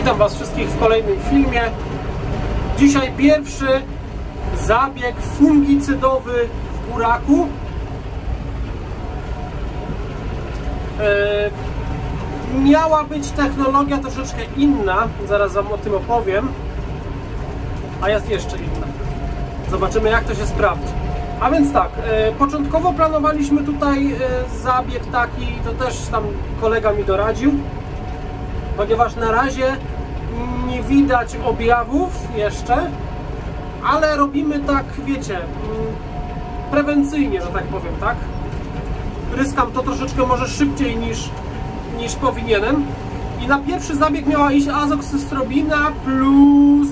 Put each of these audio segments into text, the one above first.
Witam Was wszystkich w kolejnym filmie. Dzisiaj pierwszy zabieg fungicydowy w buraku. E, miała być technologia troszeczkę inna, zaraz Wam o tym opowiem, a jest jeszcze inna. Zobaczymy jak to się sprawdzi. A więc tak, e, początkowo planowaliśmy tutaj e, zabieg taki, to też tam kolega mi doradził, ponieważ na razie nie widać objawów jeszcze, ale robimy tak, wiecie, mm, prewencyjnie, że tak powiem, tak? Ryskam to troszeczkę może szybciej niż, niż powinienem. I na pierwszy zabieg miała iść azoksystrobina plus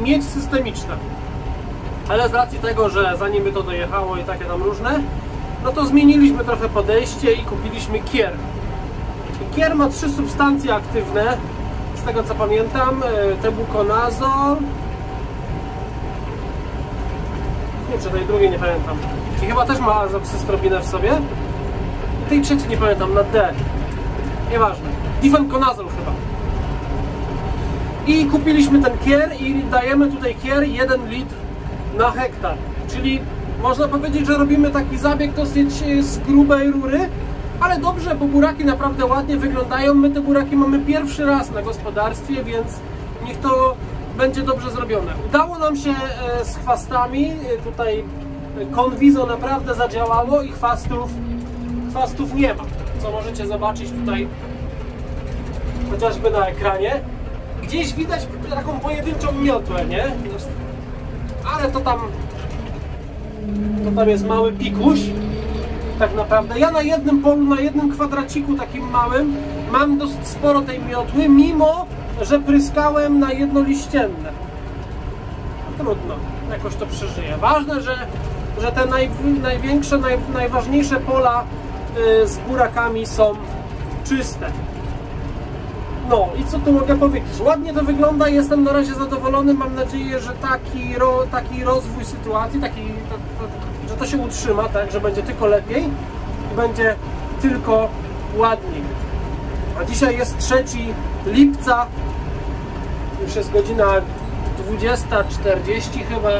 miedź systemiczna. Ale z racji tego, że zanim by to dojechało i takie tam różne, no to zmieniliśmy trochę podejście i kupiliśmy kier. Kier ma trzy substancje aktywne, z tego co pamiętam, e, tebukonazol. Kurczę, tej drugiej nie pamiętam. I chyba też ma azoksystrobinę w sobie. I tej trzeciej nie pamiętam, na D. Nieważne. Difenkonazol chyba. I kupiliśmy ten kier i dajemy tutaj kier 1 litr na hektar. Czyli można powiedzieć, że robimy taki zabieg dosyć e, z grubej rury, ale dobrze, bo buraki naprawdę ładnie wyglądają. My te buraki mamy pierwszy raz na gospodarstwie, więc niech to będzie dobrze zrobione. Udało nam się e, z chwastami, e, tutaj konwizo naprawdę zadziałało i chwastów, chwastów nie ma, co możecie zobaczyć tutaj chociażby na ekranie. Gdzieś widać taką pojedynczą miotłę, nie? Ale to tam to tam jest mały pikuś tak naprawdę. Ja na jednym polu, na jednym kwadraciku takim małym mam dosyć sporo tej miotły, mimo że pryskałem na jedno liścienne. Trudno, jakoś to przeżyję. Ważne, że, że te naj, największe, naj, najważniejsze pola y, z burakami są czyste. No i co tu mogę powiedzieć? Ładnie to wygląda, jestem na razie zadowolony. Mam nadzieję, że taki, ro, taki rozwój sytuacji, taki, to się utrzyma, tak, że będzie tylko lepiej i będzie tylko ładniej. A dzisiaj jest 3 lipca, już jest godzina 20.40 chyba,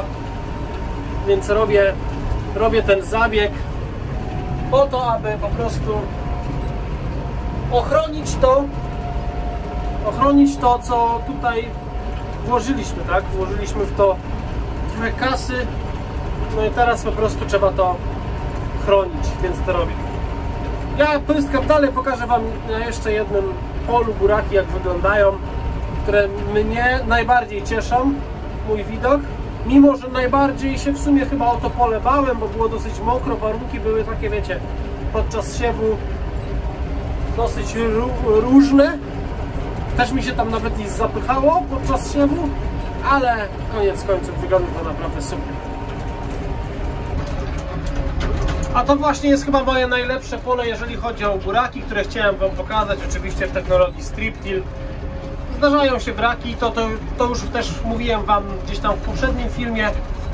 więc robię, robię ten zabieg po to, aby po prostu ochronić to, ochronić to, co tutaj włożyliśmy, tak? Włożyliśmy w to trochę kasy, no i teraz po prostu trzeba to chronić, więc to robię. Ja pryskam dalej, pokażę Wam na jeszcze jednym polu buraki, jak wyglądają, które mnie najbardziej cieszą, mój widok. Mimo, że najbardziej się w sumie chyba o to pole bałem, bo było dosyć mokro, warunki były takie, wiecie, podczas siewu dosyć różne. Też mi się tam nawet i zapychało podczas siewu, ale koniec końców wygląda to naprawdę super. A to właśnie jest chyba moje najlepsze pole, jeżeli chodzi o buraki, które chciałem Wam pokazać, oczywiście w technologii Striptil. Zdarzają się braki, to, to, to już też mówiłem Wam gdzieś tam w poprzednim filmie,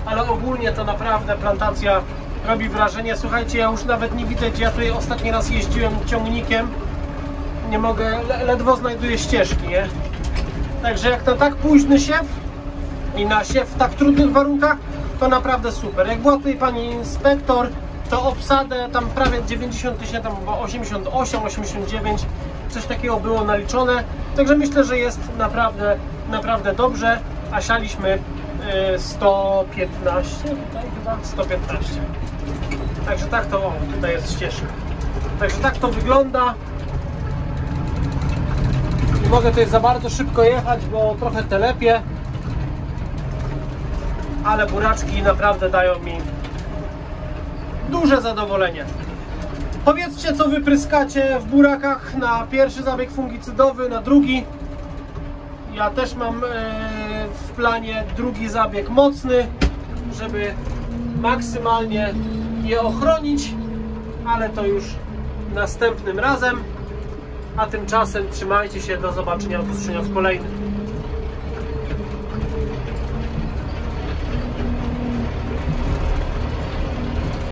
ale ogólnie to naprawdę plantacja robi wrażenie. Słuchajcie, ja już nawet nie widzę, gdzie ja tutaj ostatni raz jeździłem ciągnikiem. Nie mogę, ledwo znajduję ścieżki, nie? Także jak na tak późny siew i na siew w tak trudnych warunkach, to naprawdę super. Jak była tutaj pani inspektor, to obsadę tam prawie 90 tysięcy, tam 88, 89, coś takiego było naliczone. Także myślę, że jest naprawdę, naprawdę dobrze, a sialiśmy 115, tutaj chyba 115. Także tak to, o, tutaj jest ścieżka. Także tak to wygląda. Nie mogę tutaj za bardzo szybko jechać, bo trochę telepie. Ale buraczki naprawdę dają mi duże zadowolenie. Powiedzcie, co wypryskacie w burakach na pierwszy zabieg fungicydowy, na drugi. Ja też mam e, w planie drugi zabieg mocny, żeby maksymalnie je ochronić, ale to już następnym razem. A tymczasem trzymajcie się, do zobaczenia, do usłyszenia w kolejnym.